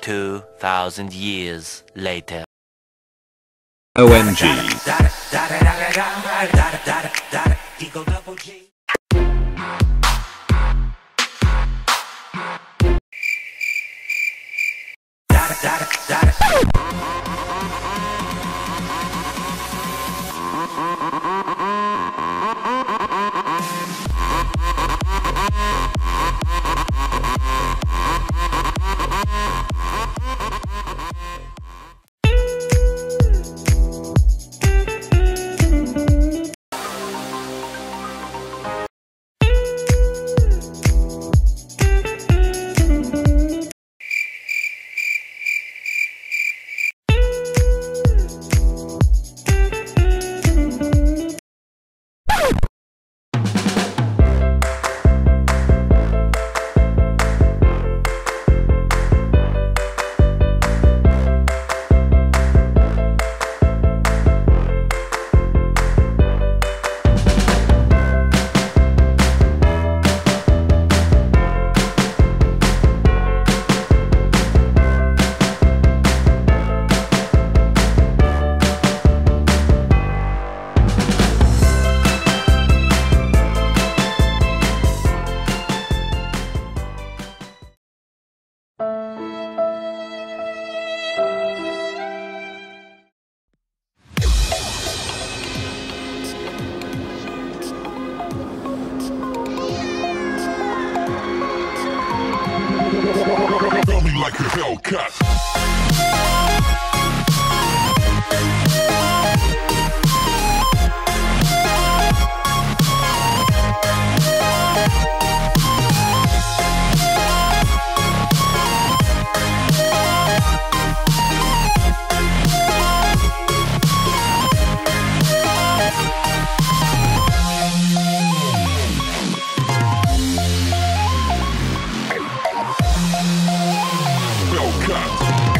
2,000 years later. OMG. like a Hellcat. Welcome.